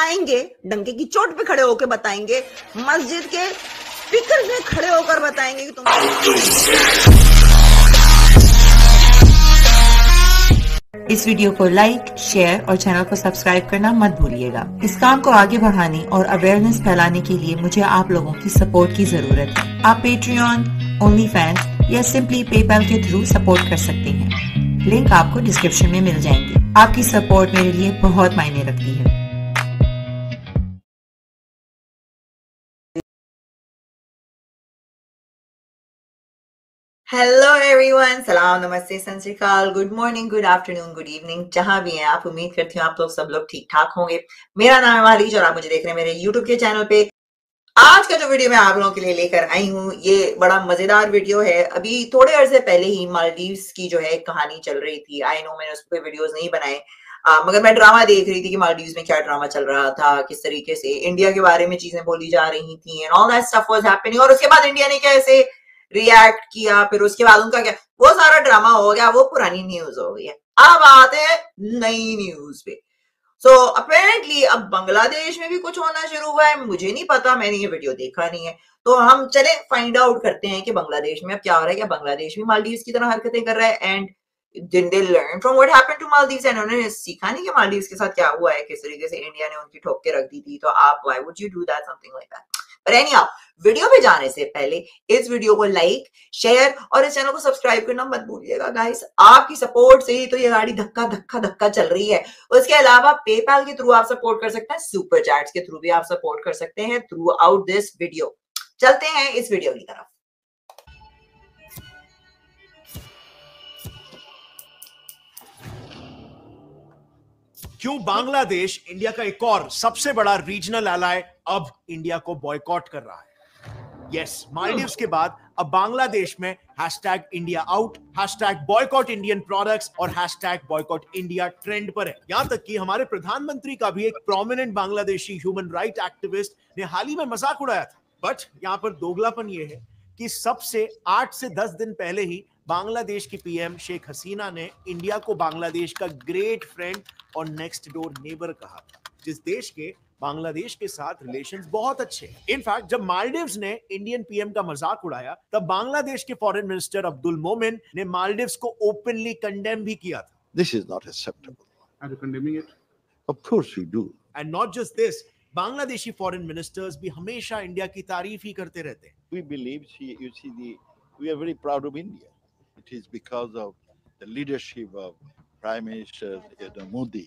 बताएँगे, डंके की चोट पे खड़े होकर बताएँगे, मस्जिद के स्पीकर में खड़े होकर बताएँगे कि तुम इस वीडियो को लाइक, शेयर और चैनल को सब्सक्राइब करना मत भूलिएगा। इस काम को आगे बढ़ाने और अवेयरनेस फैलाने के लिए मुझे आप लोगों की सपोर्ट की ज़रूरत है। आप पेट्रियन ओनली फैंस या सिंपली पेपैल के थ्रू सपोर्ट कर सकते हैं। लिंक आपको डिस्क्रिप्शन में मिल जाएँगे। आपकी सपोर्ट मेरे लिए बहुत मायने रखती है। हेलो एवरीवन सलाम नमस्ते सत good morning good afternoon good evening जहाँ भी हैं आप उम्मीद करती हूँ आप लोग सब लोग ठीक ठाक होंगे मेरा नाम है वालीज और आप मुझे देख रहे हैं मेरे यूट्यूब के चैनल पे आज का जो वीडियो मैं आप लोगों के लिए लेकर आई हूँ ये बड़ा मज़ेदार वीडियो है अभी थोड़े अर्से पहले ही मालदीव की जो है कहानी चल रही थी आई नो मैंने उस पर वीडियोज़ नहीं बनाए आ, मगर मैं ड्रामा देख रही थी कि मालदीव्स में क्या ड्रामा चल रहा था किस तरीके से इंडिया के बारे में चीज़ें बोली जा रही थी and all that stuff was happening और उसके बाद इंडिया ने कैसे रिएक्ट किया फिर उसके बाद उनका क्या वो सारा ड्रामा हो गया वो पुरानी न्यूज़ हो गई है। अब आते हैं नई न्यूज़ पे। सो so, अपेरेंटली अब बांग्लादेश में भी कुछ होना शुरू हुआ है मुझे नहीं पता मैंने ये वीडियो देखा नहीं है। तो हम चले फाइंड आउट करते हैं कि बांग्लादेश में अब क्या हो रहा है क्या बांग्लादेश भी मालदीव की तरह हरकतें कर रहा है and then they learn from what happened to Maldives and उन्होंने सीखा नहीं कि मालदीव्स के साथ क्या हुआ है किस तरीके से इंडिया ने उनकी ठोक के रख दी थी तो आप why would you do that something like that पर एनीहाउ वीडियो पे जाने से पहले इस वीडियो को लाइक शेयर और इस चैनल को सब्सक्राइब करना मत भूलिएगा गाइस आपकी सपोर्ट से ही तो ये गाड़ी धक्का धक्का धक्का चल रही है। उसके अलावा पेपैल के थ्रू आप सपोर्ट कर सकते हैं सुपर चैट्स के थ्रू भी आप सपोर्ट कर सकते हैं थ्रू आउट दिस वीडियो चलते हैं इस वीडियो की तरफ़। क्यों बांग्लादेश इंडिया का एक और सबसे बड़ा रीजनल एलाय अब इंडिया को बॉयकॉट कर रहा है। यस मालदीव्स के बाद अब बांग्लादेश में hashtag India out hashtag boycott Indian products और हैशटैग बॉयकॉट इंडिया ट्रेंड पर है। यहाँ तक कि हमारे प्रधानमंत्री का भी एक prominent Bangladeshi human right activist ने हाल ही में मज़ाक उड़ाया था। बट यहाँ पर दोगलापन यह है कि सबसे आठ से दस दिन पहले ही बांग्लादेश की पीएम शेख हसीना ने इंडिया को बांग्लादेश का ग्रेट फ्रेंड और नेक्स्ट डोर नेबर कहा था जिस देश के बांग्लादेश के साथ रिलेशंस बहुत अच्छे इनफैक्ट जब मालदीव्स ने इंडियन पीएम का मज़ाक उड़ाया तब बांग्लादेश के फॉरेन मिनिस्टर अब्दुल मोमिन ने मालदीव्स को ओपनली कंडेम भी किया था। This is not acceptable not just this Bangladeshi foreign ministers भी हमेशा इंडिया की तारीफ़ ही करते रहते हैं। We believe you see the we are very proud of India it is because of the leadership of prime minister Modi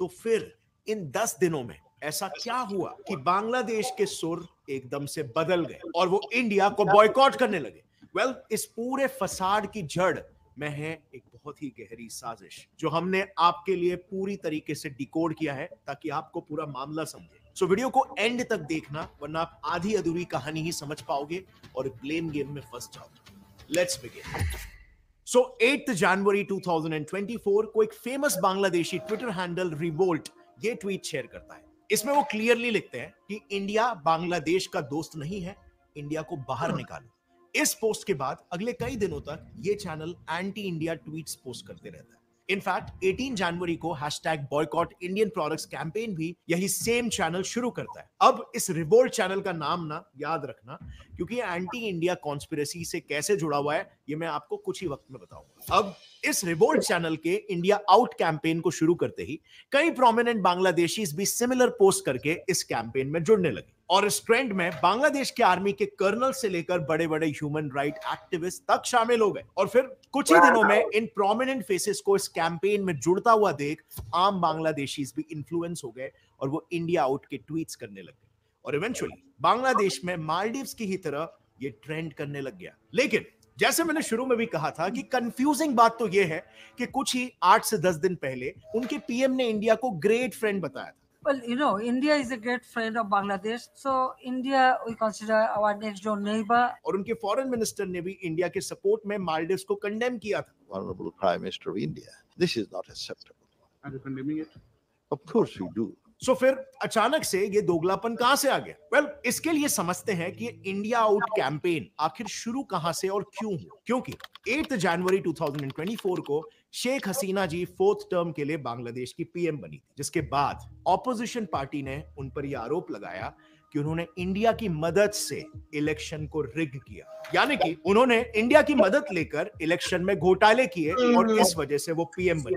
तो फिर इन 10 दिनों में ऐसा क्या हुआ कि बांग्लादेश के सुर एकदम से बदल गए और वो इंडिया को बॉयकॉट करने लगे। वेल well, इस पूरे फसाड की जड़ में है एक बहुत ही गहरी साजिश जो हमने आपके लिए पूरी तरीके से डिकोड किया है ताकि आपको पूरा मामला समझे। सो so, वीडियो को एंड तक देखना वरना आप आधी अधूरी कहानी ही समझ पाओगे और ब्लेम गेम में फंस जाओगे। लेट्स बिगिन सो 8 जनवरी 2024 को एक famous Bangladeshi Twitter handle revolt ये ट्वीट शेयर करता है। इसमें वो क्लियरली लिखते हैं कि इंडिया बांग्लादेश का दोस्त नहीं है इंडिया को बाहर निकालो। इस पोस्ट के बाद अगले कई दिनों तक ये channel anti India tweets post करते रहता है। इनफैक्ट 18 जनवरी को hashtag boycott Indian products campaign भी यही सेम चैनल शुरू करता है। अब इस रिवोल्ट चैनल का नाम ना याद रखना, क्योंकि एंटी इंडिया कॉन्स्पिरसी से कैसे जुड़ा हुआ है, ये मैं आपको कुछ ही वक्त में बताऊँगा। अब इस रिवोल्ट चैनल के इंडिया आउट कैंपेन को शुरू करते ही कई प्रोमिनेंट बांग्लादेशी भी सिमिलर पोस्ट करके इस कैंपेन में जुड़ने लगे। और इस ट्रेंड में बांग्लादेश के आर्मी के कर्नल से लेकर बड़े बड़े ह्यूमन राइट एक्टिविस्ट तक शामिल हो गए। और फिर कुछ ही दिनों में इन प्रोमिनेंट फेसेस को इस कैंपेन में जुड़ता हुआ देख आम बांग्लादेशी भी इन्फ्लुएंस हो गए और वो इंडिया आउट के ट्वीट करने लगे और इवेंचुअली बांग्लादेश में मालदीव्स की ही तरह ये ट्रेंड करने लग गया। लेकिन जैसे मैंने शुरू में भी कहा था कि कंफ्यूजिंग बात तो ये है कि कुछ ही आठ से दस दिन पहले उनके पीएम ने इंडिया को ग्रेट फ्रेंड बताया था। Well, you know, India is a great friend of Bangladesh. So, India we consider our next door neighbor. और उनके फॉरेन मिनिस्टर ने भी इंडिया के सपोर्ट में मालदीव्स को कंडेम किया था Honorable Prime Minister of India. This is not acceptable. Are you condemning it? Of course we do. So फिर अचानक से ये दोगलापन कहाँ से आ गया? वेल well, इसके लिए समझते हैं कि इंडिया आउट कैंपेन आखिर शुरू कहाँ से और क्यों हुआ? क्योंकि 8 जनवरी 2024 को शेख हसीना जी फोर्थ टर्म के लिए बांग्लादेश की पीएम बनी थी जिसके बाद ऑपोजिशन पार्टी ने उन पर यह आरोप लगाया कि उन्होंने इंडिया की मदद से इलेक्शन को रिग किया। यानी कि उन्होंने इंडिया की मदद लेकर इलेक्शन में घोटाले किए और इस वजह से वो पीएम बनी।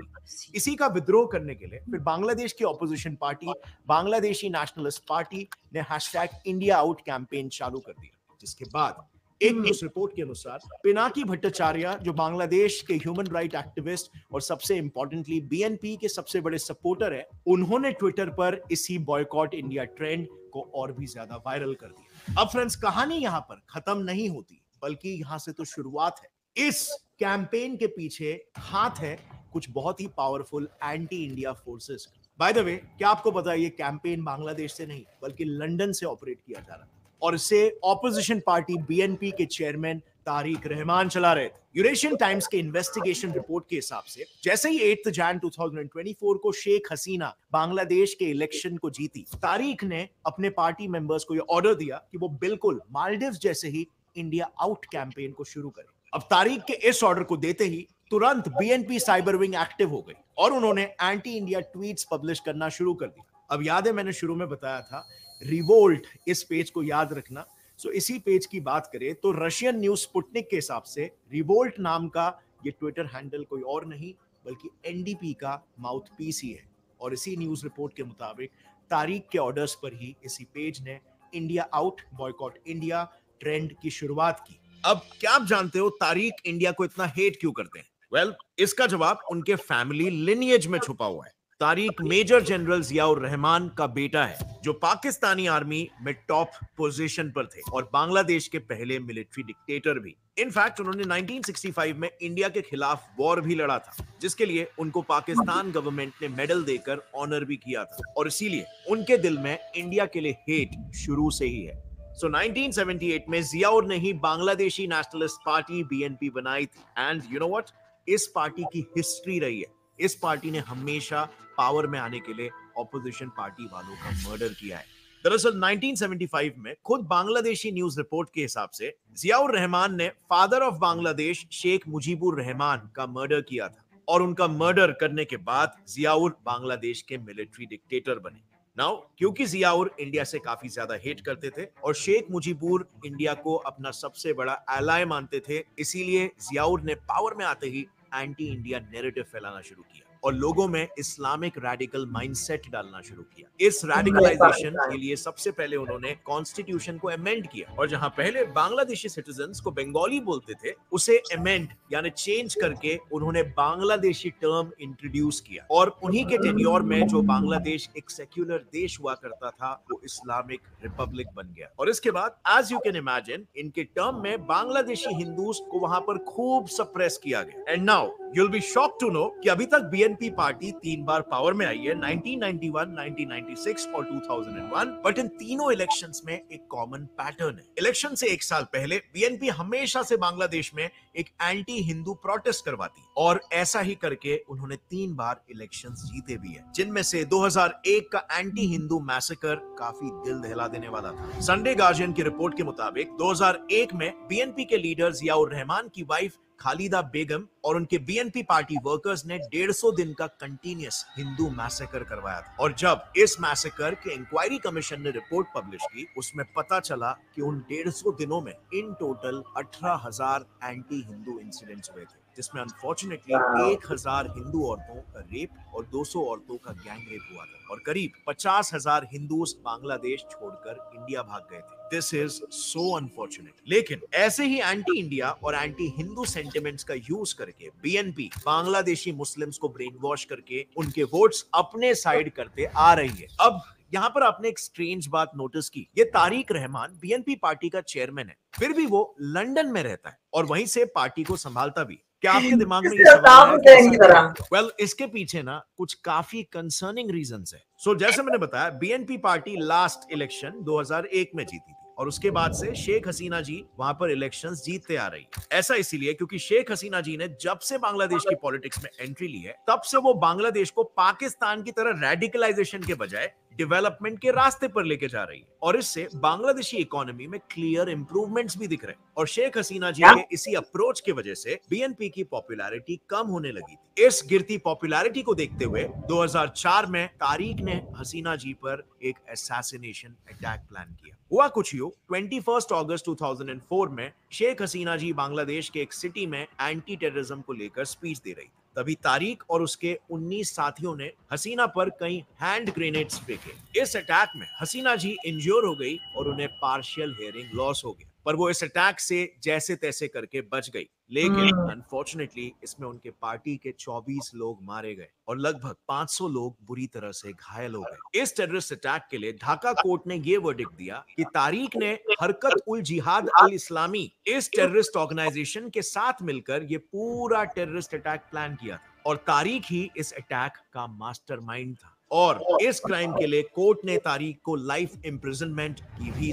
इसी का विद्रोह करने के लिए फिर बांग्लादेश की opposition party Bangladeshi nationalist party ने हैशटैग इंडिया आउट कैंपेन चालू कर दिया जिसके बाद एक न्यूज़ रिपोर्ट के अनुसार पिनाकी भट्टाचार्य जो बांग्लादेश के ह्यूमन राइट एक्टिविस्ट और सबसे इंपॉर्टेंटली बीएनपी के सबसे बड़े सपोर्टर है उन्होंने ट्विटर पर इसी बॉयकॉट इंडिया ट्रेंड को और भी ज़्यादा वायरल कर दिया। अब फ्रेंड्स कहानी यहाँ पर खत्म नहीं होती बल्कि यहाँ से तो शुरुआत है। इस कैंपेन के पीछे हाथ है कुछ बहुत ही powerful anti India forces by the way क्या आपको पता है ये कैंपेन बांग्लादेश से नहीं बल्कि लंदन से ऑपरेट किया जा रहा है? और इसे ऑपोजिशन पार्टी बीएनपी के चेयरमैन तारिक रहमान चला रहे थे। यूरेशियन टाइम्स के इन्वेस्टिगेशन रिपोर्ट के हिसाब से, जैसे ही 8 जैन 2024 को शेख हसीना बांग्लादेश के इलेक्शन को जीती, तारिक ने अपने पार्टी मेंबर्स को यह ऑर्डर दिया कि वो बिल्कुल मालदीव्स जैसे ही इंडिया आउट कैंपेन को शुरू करें। अब तारीख के इस ऑर्डर को देते ही तुरंत बीएनपी साइबर विंग एक्टिव हो गई और उन्होंने एंटी इंडिया ट्वीट्स पब्लिश करना शुरू कर दिया। अब याद है मैंने शुरू में बताया था रिवोल्ट इस पेज को याद रखना। सो इसी पेज की बात करें तो रशियन न्यूज़ स्पुटनिक के हिसाब से रिवोल्ट नाम का ये ट्विटर हैंडल कोई और नहीं बल्कि एनडीपी का माउथ पीस ही है। और इसी न्यूज़ रिपोर्ट के मुताबिक तारीख के ऑर्डर्स पर ही इसी पेज ने India out boycott India trend की शुरुआत की। अब क्या आप जानते हो तारीख इंडिया को इतना हेट क्यों करते हैं? वेल well, इसका जवाब उनके फैमिली लिनियज में छुपा हुआ है। तारीख मेजर जनरल जियाउर रहमान का बेटा है जो पाकिस्तानी आर्मी में टॉप पोजीशन पर थे और बांग्लादेश के पहले मिलिट्री डिक्टेटर भी। इनफैक्ट उन्होंने 1965 में इंडिया के खिलाफ वॉर भी लड़ा था जिसके लिए उनको पाकिस्तान गवर्नमेंट ने मेडल देकर ऑनर भी किया था और इसीलिए उनके दिल में इंडिया के लिए हेट शुरू से ही है। सो so, 1978 में जियाउर ने ही बांग्लादेशी नेशनलिस्ट पार्टी बीएनपी बनाई थी। एंड यू नो व्हाट इस पार्टी की हिस्ट्री रही है। इस पार्टी ने हमेशा पावर में आने के लिए ऑपोजिशन पार्टी वालों का मर्डर किया है। दरअसल 1975 में खुद बांग्लादेशी न्यूज़ रिपोर्ट के हिसाब से जियाउर रहमान ने फादर ऑफ़ बांग्लादेश शेख मुजीबुर रहमान का मर्डर किया था और उनका मर्डर करने के बाद जियाउर बांग्लादेश के मिलिट्री डिक्टेटर बने। नाउ क्योंकि जियाउर इंडिया से काफ़ी ज़्यादा हेट करते थे और शेख मुजीबुर इंडिया को अपना सबसे बड़ा एलाय मानते थे, इसीलिए जियाउर ने पावर में आते ही एंटी इंडिया नेरेटिव फैलाना शुरू किया और लोगों में इस्लामिक रेडिकल माइंडसेट डालना शुरू किया। इस रेडिकलाइजेशन के लिए सबसे पहले उन्होंने कॉन्स्टिट्यूशन को अमेंड किया और जहाँ पहले बांग्लादेशी सिटीजन को बंगाली बोलते थे उसे अमेंड यानी चेंज करके उन्होंने बांग्लादेशी टर्म इंट्रोड्यूस किया और उन्हीं के टेन्योर में जो बांग्लादेश एक सेक्युलर देश हुआ करता था वो इस्लामिक रिपब्लिक बन गया। और इसके बाद एज यू कैन इमेजिन इनके टर्म में बांग्लादेशी हिंदूज को वहाँ पर खूब सप्रेस किया गया। And now you'll be shock to know कि अभी तक बीएनपी पार्टी तीन बार पावर में आई है 1991, 1996 और 2001 बट इन तीनों इलेक्शंस में एक कॉमन पैटर्न है। इलेक्शन से एक साल पहले बीएनपी हमेशा से बांग्लादेश में एक एंटी हिंदू प्रोटेस्ट करवाती और ऐसा ही करके उन्होंने तीन बार इलेक्शंस जीते भी है जिनमें से 2001 का एंटी हिंदू मैसेकर काफ़ी दिल दहला देने वाला था। संडे गार्जियन की रिपोर्ट के मुताबिक 2001 में बीएनपी के लीडर जियाउर रहमान की वाइफ खालिदा बेगम और उनके बीएनपी पार्टी वर्कर्स ने 150 दिन का कंटिन्यूस हिंदू मैसेकर करवाया था। और जब इस मैसेकर के इंक्वायरी कमीशन ने रिपोर्ट पब्लिश की उसमें पता चला कि उन 150 दिनों में in total 18,000 anti Hindu incidents हुए थे। जिसमें अनफॉर्चुनेटली एक हज़ार हिंदू औरतों का रेप और 200 औरतों का गैंग रेप हुआ था और करीब पचास हज़ार हिंदू बांग्लादेश छोड़कर इंडिया भाग गए थे। दिस इज़ सो अनफॉर्चुनेट लेकिन ऐसे ही एंटी इंडिया और एंटी हिंदू सेंटिमेंट्स का यूज़ करके बीएनपी बांग्लादेशी मुस्लिम्स को ब्रेन वॉश करके उनके वोट्स अपने साइड करते आ रही है। अब यहाँ पर आपने एक स्ट्रेंज बात नोटिस की। ये तारिक रहमान बीएनपी पार्टी का चेयरमैन है। फिर भी वो लंदन में रहता है और वहीं से पार्टी को संभालता भी क्या आपके दिमाग में ये सवाल है वेल इसके पीछे ना कुछ काफ़ी कंसर्निंग रीजंस है। सो so, जैसे मैंने बताया बीएनपी पार्टी लास्ट इलेक्शन 2001 में जीती थी और उसके बाद से शेख हसीना जी वहाँ पर इलेक्शंस जीतते आ रही ऐसा इसीलिए क्योंकि शेख हसीना जी ने जब से बांग्लादेश की पॉलिटिक्स में एंट्री ली है तब से वो बांग्लादेश को पाकिस्तान की तरह रेडिकलाइजेशन के बजाय डेवलपमेंट के रास्ते पर लेके जा रही है। और इससे बांग्लादेशी इकोनॉमी में क्लियर इंप्रूवमेंट्स भी दिख रहे हैं। और शेख हसीना जी. के इसी अप्रोच की वजह से बीएनपी की पॉपुलैरिटी कम होने लगी थी। इस गिरती पॉपुलैरिटी को देखते हुए 2004 में तारिक ने हसीना जी पर एक असैसिनेशन अटैक प्लान किया। हुआ कुछ यूँ 21 अगस्त 2004 में शेख हसीना जी बांग्लादेश के एक सिटी में एंटी टेररिज्म को लेकर स्पीच दे रही थी। तभी तारीख और उसके 19 साथियों ने हसीना पर कई हैंड ग्रेनेड्स फेंके। इस अटैक में हसीना जी इंज्योर हो गई और उन्हें पार्शियल हेयरिंग लॉस हो गया। पर वो इस अटैक से जैसे तैसे करके बच गई। लेकिन हम्म। अनफॉर्चुनेटली इसमें उनके पार्टी के 24 लोग मारे गए और लगभग 500 लोग बुरी तरह से घायल हो गए। इस टेररिस्ट अटैक के लिए ढाका कोर्ट ने यह वर्डिक दिया कि तारिक ने हरकत उल जिहाद अल इस्लामी इस टेररिस्ट ऑर्गेनाइजेशन के साथ मिलकर ये पूरा टेररिस्ट अटैक प्लान किया था और तारीख ही इस अटैक का मास्टरमाइंड था। और इस क्राइम के लिए कोर्ट ने तारीख को लाइफ इम्प्रिजनमेंट की भी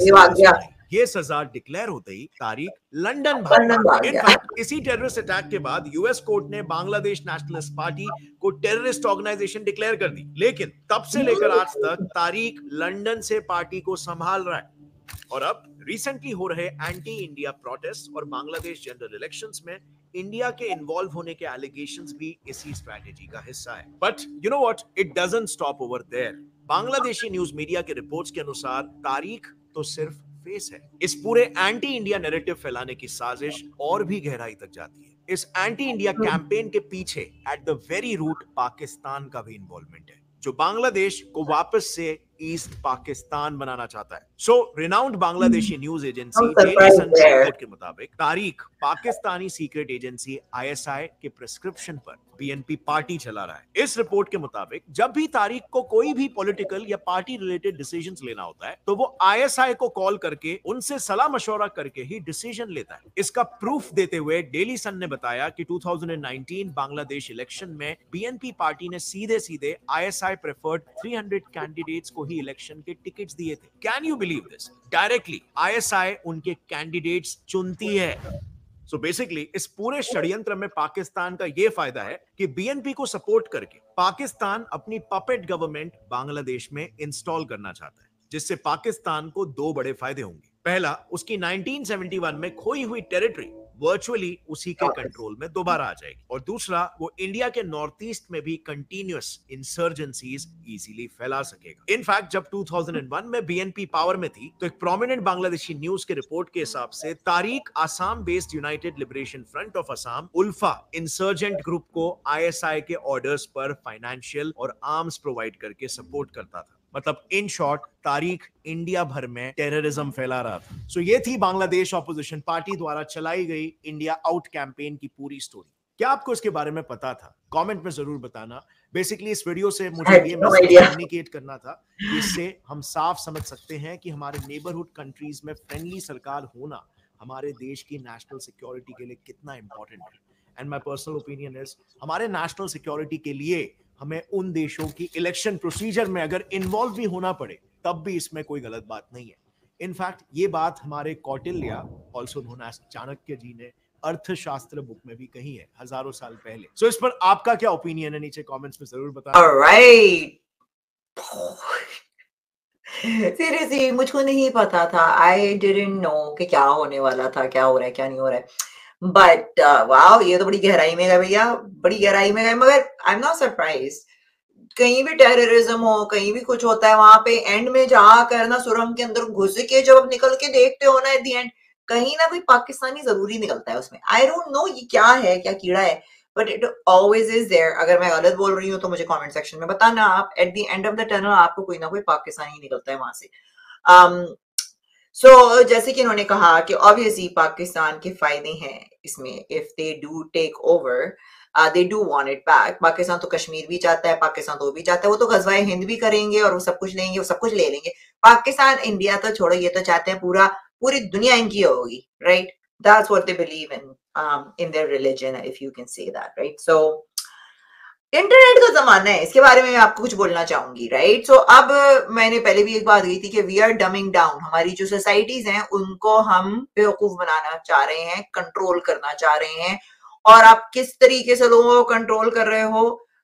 ये सजा। डिक्लेयर होते ही तारिक लंदन भाग। इनफैक्ट इसी टेररिस्ट अटैक के बाद यूएस कोर्ट ने बांग्लादेश नेशनलिस्ट पार्टी को टेररिस्ट ऑर्गेनाइजेशन डिक्लेयर कर दी। लेकिन तब से लेकर आज तक तारिक लंदन से पार्टी को संभाल रहा है। और अब रिसेंटली हो रहे एंटी इंडिया प्रोटेस्ट और बांग्लादेश जनरल इलेक्शंस में इंडिया के इन्वॉल्व होने के एलिगेशन भी इसी स्ट्रैटेजी का हिस्सा है। But you know what it doesn't stop over there Bangladeshi news media के रिपोर्ट्स के अनुसार तारीख तो सिर्फ़ फेस है। इस पूरे एंटी इंडिया नैरेटिव फैलाने की साजिश और भी गहराई तक जाती है। इस एंटी इंडिया कैंपेन के पीछे at the very root Pakistan का भी इन्वॉल्वमेंट है जो बांग्लादेश को वापस से ईस्ट पाकिस्तान बनाना चाहता है। So renowned Bangladeshi news agency surprised there. के मुताबिक Tarique Pakistani secret agency ISI के प्रिस्क्रिप्शन पर। बीएनपी पार्टी चला रहा है। इस रिपोर्ट के मुताबिक, जब भी तारीख को कोई भी पॉलिटिकल या पार्टी रिलेटेड डिसीजंस लेना होता है तो वो आईएसआई को कॉल करके, उनसे सलाह मशवरा करके ही डिसीज़न लेता है। इसका प्रूफ देते हुए डेली सन ने बताया कि 2019 बांग्लादेश इलेक्शन में बीएनपी पार्टी ने सीधे सीधे आईएसआई प्रेफर्ड 300 कैंडिडेट्स को ही इलेक्शन के टिकट्स दिए थे। Can you believe this directly ISI उनके कैंडिडेट्स चुनती है। सो so बेसिकली इस पूरे षड्यंत्र में पाकिस्तान का यह फ़ायदा है कि बीएनपी को सपोर्ट करके पाकिस्तान अपनी पपेट गवर्नमेंट बांग्लादेश में इंस्टॉल करना चाहता है जिससे पाकिस्तान को दो बड़े फ़ायदे होंगे। पहला उसकी 1971 में खोई हुई टेरिटरी वर्चुअली उसी के कंट्रोल में दोबारा आ जाएगी। और दूसरा वो इंडिया के नॉर्थ ईस्ट में भी कंटिन्यूस इंसर्जेंसीज इजीली फैला सकेगा। इनफैक्ट जब 2001 में बीएनपी पावर में थी तो एक प्रोमिनेंट बांग्लादेशी न्यूज़ के रिपोर्ट के हिसाब से Tarique Assam based United Liberation Front of Assam ULFA insurgent group को आईएसआई के ऑर्डर्स पर फाइनेंशियल और आर्म्स प्रोवाइड करके सपोर्ट करता था। मतलब इन शॉर्ट तारीख इंडिया भर में टेररिज्म फैला रहा था। सो so ये थी बांग्लादेश ऑपोजिशन पार्टी द्वारा चलाई गई इंडिया आउट कैंपेन की पूरी स्टोरी क्या आपको इसके बारे में पता था? कमेंट में ज़रूर बताना। बेसिकली इस वीडियो से मुझे ये no कम्युनिकेट करना था इससे हम साफ़ समझ सकते हैं कि हमारे नेबरहुड कंट्रीज़ में फ्रेंडली सरकार होना हमारे देश की नेशनल सिक्योरिटी के लिए कितना इंपॉर्टेंट है। And my personal opinion is हमारे नेशनल सिक्योरिटी के लिए हमें उन देशों की इलेक्शन प्रोसीजर में अगर इन्वॉल्व भी होना पड़े तब भी इसमें कोई गलत बात नहीं है। इनफैक्ट ये बात हमारे Kautilya also known as Chanakya ji ने अर्थशास्त्र बुक में भी कही है हज़ारों साल पहले। सो so, इस पर आपका क्या ओपिनियन है? नीचे कमेंट्स में ज़रूर बताएँ right. सीरियसली मुझको नहीं पता था। आई डिडंट नो कि क्या होने वाला था क्या हो रहा है क्या नहीं हो रहा है। बट वाह ये तो बड़ी गहराई में गए भैया बड़ी गहराई में गए मगर आई एम नॉट सरप्राइज़ कहीं भी टेररिज्म हो कहीं भी कुछ होता है वहाँ पे एंड में जाकर ना सुरंग के अंदर घुस के जब आप निकल के देखते हो ना एट दी एंड कहीं ना कोई पाकिस्तानी ज़रूरी निकलता है उसमें। आई डोंट नो ये क्या है क्या कीड़ा है but it always is there अगर मैं गलत बोल रही हूँ तो मुझे कमेंट सेक्शन में बताना। आप at the end of the tunnel आपको कोई ना कोई पाकिस्तानी निकलता है वहाँ से। Um, सो so, जैसे कि इन्होंने कहा कि ऑब्वियसली पाकिस्तान के फ़ायदे हैं इसमें if they do take over they do want it back Pakistan तो कश्मीर भी चाहता है पाकिस्तान तो भी चाहता है वो तो गजवाए हिंद भी करेंगे और वो सब कुछ लेंगे वो सब कुछ ले लेंगे। पाकिस्तान इंडिया तो छोड़ो ये तो चाहते हैं पूरा पूरी दुनिया इनकी होगी right that's what they believe in in in religion if you can say that right? So internet का जमाना है, इसके बारे में मैं आपको कुछ बोलना चाहूँगी राइट सो अब मैंने पहले भी एक बात कही थी कि वी आर डमिंग डाउन हमारी जो सोसाइटीज हैं, उनको हम बेवकूफ़ बनाना चाह रहे हैं कंट्रोल करना चाह रहे हैं। और आप किस तरीके से लोगों को कंट्रोल कर रहे हो?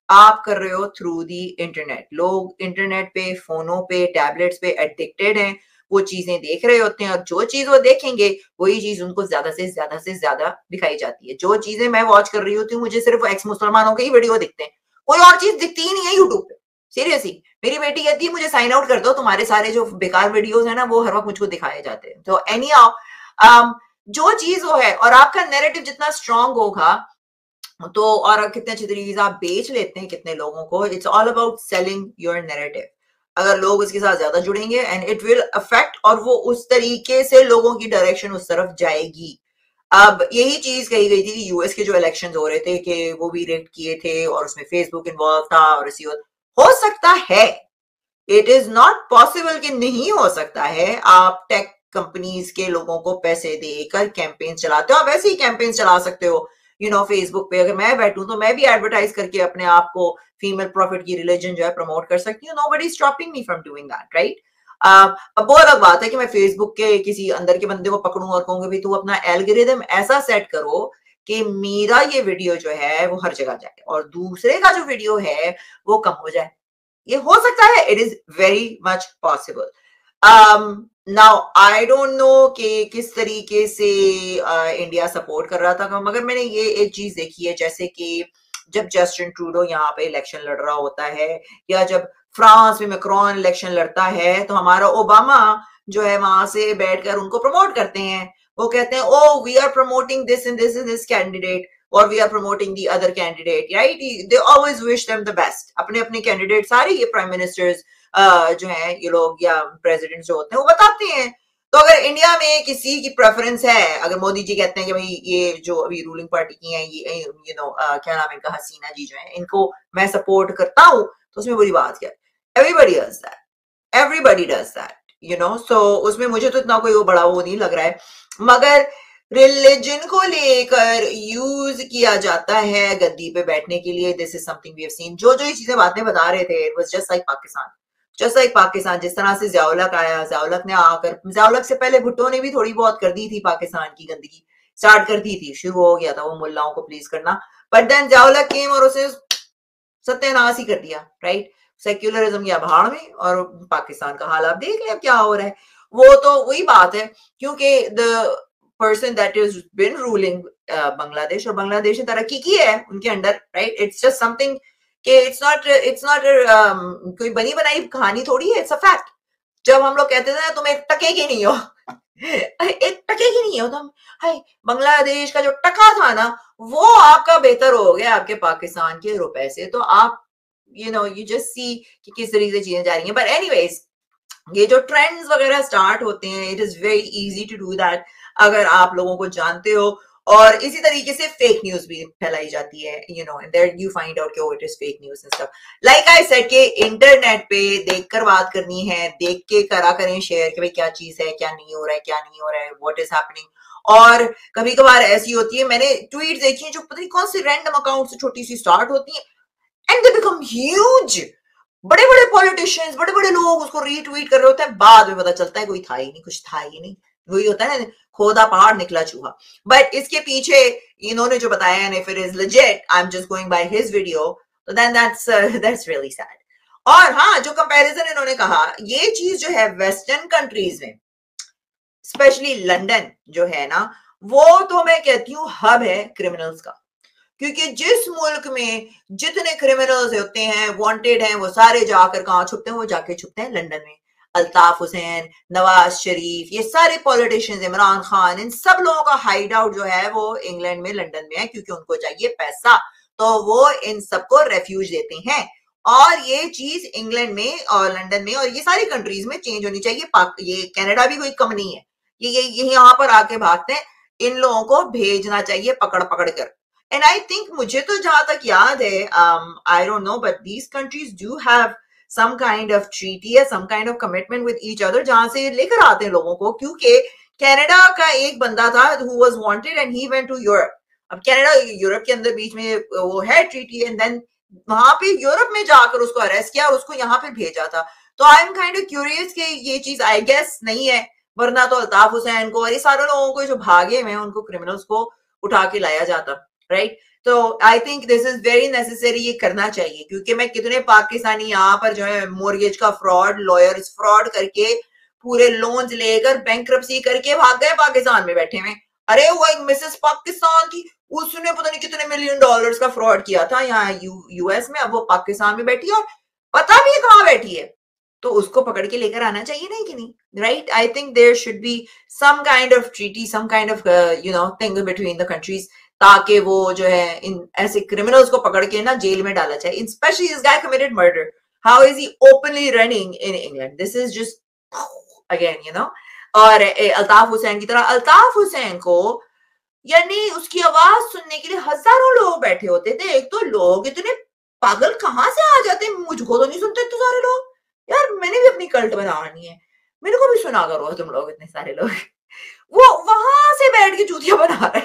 आप कर रहे हो थ्रू दी इंटरनेट लोग इंटरनेट पे फोनों पे टैबलेट्स पे एडिक्टेड हैं। वो चीज़ें देख रहे होते हैं और जो चीज़ वो देखेंगे वही चीज़ उनको ज़्यादा से ज़्यादा से ज़्यादा दिखाई जाती है। जो चीज़ें मैं वॉच कर रही होती हूँ मुझे सिर्फ़ एक्स मुसलमानों के ही वीडियो दिखते हैं। कोई और चीज़ दिखती ही नहीं है यूट्यूब पे। सीरियसली मेरी बेटी कहती है मुझे साइन आउट कर दो तुम्हारे सारे जो बेकार वीडियोज़ है ना वो हर वक्त मुझको दिखाए जाते हैं। तो एनी um, जो चीज़ वो है और आपका नेरेटिव जितना स्ट्रांग होगा तो और कितने अच्छी तरीके से आप बेच लेते हैं कितने लोगों को it's all about selling your narrative अगर लोग उसके साथ ज़्यादा जुड़ेंगे एंड इट विल अफेक्ट और वो उस तरीके से लोगों की डायरेक्शन उस तरफ़ जाएगी। अब यही चीज़ कही गई थी कि यूएस के जो इलेक्शन हो रहे थे, कि वो भी रेट किए थे और उसमें फेसबुक इन्वॉल्व था और इसी हो सकता है। इट इज़ नॉट पॉसिबल कि नहीं हो सकता है। आप टेक कंपनीज़ के लोगों को पैसे देकर कैंपेन चलाते हो। आप ऐसे ही कैंपेन चला सकते हो। यू नो फेसबुक पे अगर मैं बैठूं तो मैं भी एडवर्टाइज करके अपने आप को फीमेल प्रॉफिट की रिलीजन जो है प्रमोट कर सकती हूँ। Nobody stopping me from doing that right अब वो अलग बात है कि मैं फेसबुक के किसी अंदर के बंदे को पकड़ूं और कहूँगी, भाई तू अपना एल्गोरिदम ऐसा सेट करो कि मेरा ये वीडियो जो है वो हर जगह जाए और दूसरे का जो वीडियो है वो कम हो जाए। ये हो सकता है it is very much possible now I don't know कि किस तरीके से इंडिया uh, सपोर्ट कर रहा था मगर मैंने ये एक चीज़ देखी है जैसे कि जब जस्टिन ट्रूडो यहाँ पे इलेक्शन लड़ रहा होता है या जब फ्रांस में मैक्रॉन इलेक्शन लड़ता है तो हमारा ओबामा जो है वहाँ से बैठकर उनको प्रमोट करते हैं। वो कहते हैं ओ we are promoting this in this in this candidate और we are promoting the other candidate right they always wish them the best अपने अपने कैंडिडेट सारे ये प्राइम मिनिस्टर्स जो है ये लोग या प्रेसिडेंट जो होते हैं वो बताते हैं तो अगर इंडिया में किसी की प्रेफरेंस है अगर मोदी जी कहते हैं कि भाई ये जो अभी रूलिंग पार्टी की है ये यू नो क्या नाम है हसीना जी जो है इनको मैं सपोर्ट करता हूँ तो उसमें बुरी बात क्या everybody does that everybody does that you know so उसमें मुझे तो इतना कोई वो बड़ा वो नहीं लग रहा है मगर रिलीजन को लेकर यूज़ किया जाता है गद्दी पे बैठने के लिए। This is something we have seen जो जो ये चीज़ें बातें बता रहे थे it was just like Pakistan just like Pakistan जिस तरह से जयाउलक आया, जयाउलक ने आकर, जयाउलक से पहले भुट्टो ने भी थोड़ी बहुत कर दी थी पाकिस्तान की गंदगी। स्टार्ट कर दी थी, शुरू हो गया था वो मुल्लाओं को प्लीज़ करना। बट देन जयाउलक केम और उसे सत्यानाश ही कर दिया राइट सेक्युलरिज्म या अभाड़ में और पाकिस्तान का हाल आप देख लें क्या हो रहा है। वो तो वही बात है, क्योंकि the person that is been ruling Bangladesh और बांग्लादेश ने तरक्की की है उनके under right it's just something कि इट्स नॉट इट्स नॉट कोई बनी बनाई कहानी थोड़ी है जब हम लोग कहते थे ना तुम एक टके की नहीं हो एक टके की नहीं हो तुम हाय बांग्लादेश का जो टका था ना वो आपका बेहतर हो गया आपके पाकिस्तान के रुपए से तो आप you know you just see कि किस तरीके से चीज़ें जा रही हैं बट एनीवेज ये जो ट्रेंड्स वगैरह स्टार्ट होते हैं it is very easy to do that अगर आप लोगों को जानते हो, और इसी तरीके से फेक न्यूज़ भी फैलाई जाती है you know and there you find out it is fake news and stuff like I said के इंटरनेट पे देखकर बात करनी है, देख के करा करें शेयर कि भाई क्या चीज़ है, क्या नहीं हो रहा है, क्या नहीं हो रहा है व्हाट इज़ हैपनिंग और कभी कभार ऐसी होती है, मैंने ट्वीट देखी है जो पता नहीं कौन सी रैंडम अकाउंट से छोटी सी स्टार्ट होती है एंड दे बिकम ह्यूज बड़े बड़े पॉलिटिशियंस बड़े बड़े लोग उसको रीट्वीट कर रहे होते हैं, बाद में पता चलता है कोई था ही नहीं, कुछ था ही नहीं। वही होता है खोदा पहाड़ निकला चूहा। बट इसके पीछे इन्होंने जो बताया if it is legit I am just going by his video then that's that's really sad और हाँ जो कंपैरिजन इन्होंने कहा, ये चीज़ जो है वेस्टर्न कंट्रीज़ में स्पेशली लंदन जो है ना, वो तो मैं कहती हूँ हब है क्रिमिनल्स का। क्योंकि जिस मुल्क में जितने क्रिमिनल्स होते हैं वांटेड हैं, वो सारे जाकर कहा छुपते हैं, वो जाके छुपते हैं लंदन में। अल्ताफ हुसैन नवाज़ शरीफ ये सारे पॉलिटिशियंस इमरान खान इन सब लोगों का हाइड आउट जो है वो इंग्लैंड में लंदन में है क्योंकि उनको चाहिए पैसा। तो वो इन सबको रेफ्यूज देते हैं। और ये चीज़ इंग्लैंड में और लंदन में और ये सारी कंट्रीज़ में चेंज होनी चाहिए। ये कनाडा भी कोई कम नहीं है। ये ये, यहाँ पर आके भागते हैं। इन लोगों को भेजना चाहिए पकड़ पकड़ कर। एंड आई थिंक मुझे तो जहाँ तक याद है I don't know but these countries do have some kind of treaty या some kind of commitment with each other जहाँ से लेकर आते हैं लोगों को, क्योंकि कनाडा का एक बंदा था who was wanted and he went to Europe अब कनाडा यूरोप के अंदर बीच में वो है ट्रीटी एंड देन वहाँ पे यूरोप में जाकर उसको अरेस्ट किया और उसको यहाँ पे भेजा था। तो I am kind of curious कि ये चीज़ आई गेस नहीं है, वरना तो अल्ताफ हुसैन को और ये सारे लोगों को जो भागे हुए हैं, उनको क्रिमिनल्स को उठा के लाया जाता राइट तो I think this is very necessary ये करना चाहिए क्योंकि मैं कितने पाकिस्तानी यहाँ पर जो है मोर्गेज का फ्रॉड लॉयर फ्रॉड करके पूरे लोन्स लेकर बैंक करके भाग गए पाकिस्तान में बैठे हुए। अरे वो एक मिसेस पाकिस्तान थी उसने पता नहीं कितने मिलियन डॉलर्स का फ्रॉड किया था यहाँ यू, यूएस में अब वो पाकिस्तान में बैठी है और पता भी कहाँ बैठी है। तो उसको पकड़ के लेकर आना चाहिए नहीं कि नहीं right I think there should be some kind of treaty some kind of you know thing between the countries ताकि वो जो है, इन ऐसे क्रिमिनल्स को पकड़ के ना जेल में डाला जाए। In specially this guy committed murder how is he openly running in England this is just again you know और अल्ताफ हुसैन की तरह, अल्ताफ हुसैन को, यानी उसकी आवाज़ सुनने के लिए हज़ारों लोग बैठे होते थे। एक तो लोग इतने पागल कहाँ से आ जाते मुझको तो नहीं सुनते इतने सारे लोग। यार, मैंने भी अपनी कल्ट बनानी है। मेरे को भी सुना करो तुम लोग इतने सारे लोग। वो वहाँ से बैठ के चूतिया बना रहे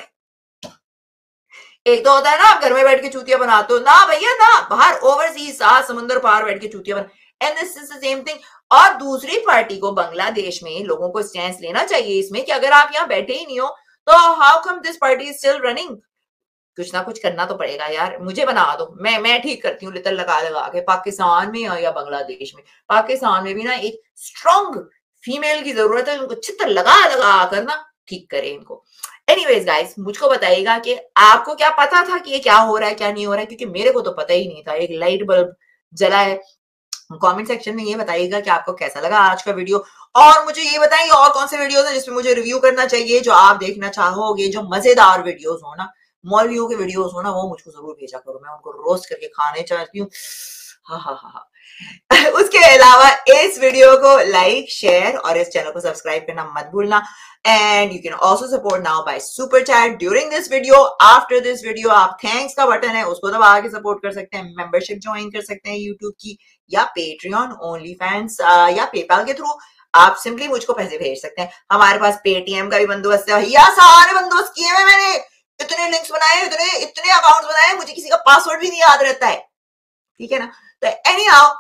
एक तो होता है ना, आप घर में बैठ के चूतिया बनाते हो। ना भैया, ना, बाहर ओवरसीज सात समुद्र पार बैठ के चूतिया बना। And this is the same thing और दूसरी पार्टी को बांग्लादेश में लोगों को स्टैंड लेना चाहिए इसमें कि अगर आप यहाँ बैठे ही नहीं हो तो how come this party is still running कुछ ना कुछ करना तो पड़ेगा यार। मुझे बना दो। मैं मैं ठीक करती हूँ लितर लगा लगा के पाकिस्तान में या बांग्लादेश में। पाकिस्तान में भी ना एक स्ट्रॉन्ग फीमेल की ज़रूरत है, उनको चित्र लगा लगा कर ना ठीक करे इनको। एनीवेज गाइस मुझको बताइएगा कि आपको क्या पता था कि ये क्या हो रहा है, क्या नहीं हो रहा है? क्योंकि मेरे को तो पता ही नहीं था। एक लाइट बल्ब जला है। कमेंट सेक्शन में ये बताइएगा कि आपको कैसा लगा आज का वीडियो और मुझे ये बताइए और कौन से वीडियोस हैं जिसमें मुझे रिव्यू करना चाहिए, जो आप देखना चाहोगे, जो मज़ेदार वीडियोस हो ना? मौलवियों के वीडियोस हो ना, वो मुझको ज़रूर भेजा करो। मैं उनको रोस्ट करके खाने चाहती हाँ। उसके अलावा इस वीडियो को लाइक शेयर और इस चैनल को सब्सक्राइब करना मत भूलना। And you can also support now by super chat during this video after this video आप थैंक्स का बटन है, उसको दबा के सपोर्ट कर सकते हैं मेंबरशिप ज्वाइन कर सकते हैं यूट्यूब की, या पेट्रियन ओनली फैंस या पेपाल के थ्रू आप सिंपली मुझको पैसे भेज सकते हैं। हमारे पास पेटीएम का भी बंदोबस्त है भैया, सारे बंदोबस्त किए हुए मैंने। इतने लिंक्स बनाए, इतने इतने अकाउंट्स बनाए, मुझे किसी का पासवर्ड भी नहीं याद रहता है। ठीक है ना? तो एनी हाउ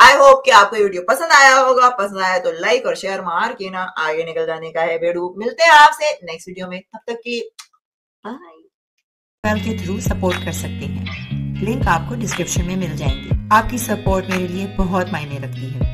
आई होप कि आपको वीडियो पसंद आया होगा। पसंद आया तो लाइक और शेयर मार के ना आगे निकल जाने का है बेडू। मिलते हैं आपसे नेक्स्ट वीडियो में। तब तक के बाय के थ्रू सपोर्ट कर सकते हैं। लिंक आपको डिस्क्रिप्शन में मिल जाएँगे। आपकी सपोर्ट मेरे लिए बहुत मायने रखती है।